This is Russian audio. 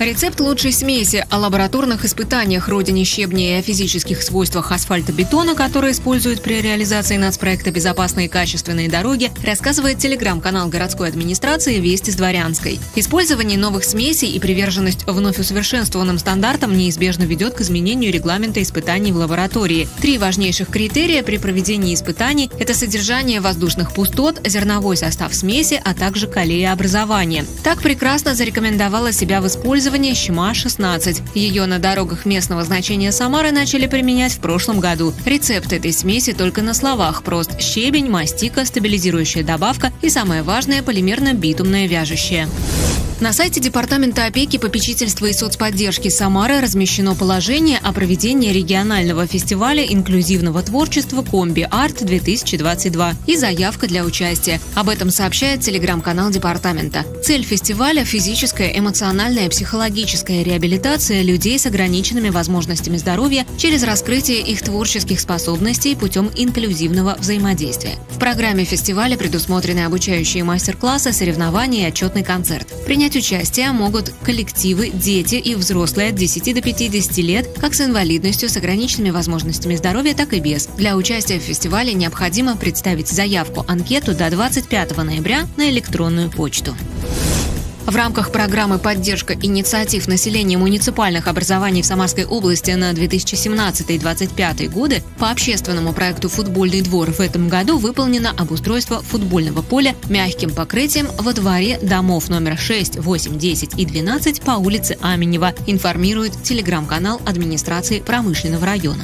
Рецепт лучшей смеси о лабораторных испытаниях родине щебня и о физических свойствах асфальтобетона, которые используют при реализации нацпроекта «Безопасные и качественные дороги», рассказывает телеграм-канал городской администрации «Вести с Дворянской». Использование новых смесей и приверженность вновь усовершенствованным стандартам неизбежно ведет к изменению регламента испытаний в лаборатории. Три важнейших критерия при проведении испытаний – это содержание воздушных пустот, зерновой состав смеси, а также колееобразование. Так прекрасно зарекомендовала себя в использовании использования ЩМА-16. Ее на дорогах местного значения Самары начали применять в прошлом году. Рецепт этой смеси только на словах прост. Щебень, мастика, стабилизирующая добавка и, самое важное, полимерно-битумное вяжущее. На сайте Департамента опеки, попечительства и соцподдержки Самары размещено положение о проведении регионального фестиваля инклюзивного творчества «Комби Арт-2022» и заявка для участия. Об этом сообщает телеграм-канал департамента. Цель фестиваля – физическая, эмоциональная психологическая реабилитация людей с ограниченными возможностями здоровья через раскрытие их творческих способностей путем инклюзивного взаимодействия. В программе фестиваля предусмотрены обучающие мастер-классы, соревнования и отчетный концерт. Принять Принять участие могут коллективы, дети и взрослые от 10 до 50 лет, как с инвалидностью, с ограниченными возможностями здоровья, так и без. Для участия в фестивале необходимо представить заявку-анкету до 25 ноября на электронную почту. В рамках программы «Поддержка инициатив населения муниципальных образований в Самарской области на 2017-2025 годы» по общественному проекту «Футбольный двор» в этом году выполнено обустройство футбольного поля мягким покрытием во дворе домов номер 6, 8, 10 и 12 по улице Аменева, информирует телеграм-канал администрации промышленного района.